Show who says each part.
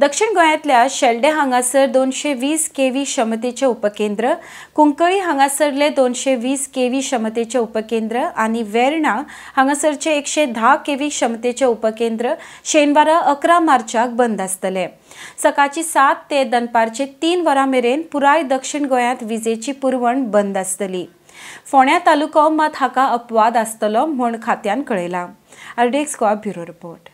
Speaker 1: दक्षिण गोंयांतल्या शेल्डे हांगासर दोनशे वीस केव्ही क्षमतेचे उपकेंद्र कुंकळी हांगासरले दोनशे वीस केव्ही क्षमतेचे उपकेंद्र आनी वेर्णा हांगासरचे एकशे धा केव्ही क्षमतेचे उपकेंद्र शेनवारा अकरा मार्चाक बंद आसतले सकाळची सात ते दनपारचे तीन वरां मेरेन पुराय दक्षिण गोंयांत विजेची पुरवण बंद आसतली फोंड्या तालुको मात हाका अपवाद आसतलो म्हूण खात्यान कळयला. RDX Goa bureau report.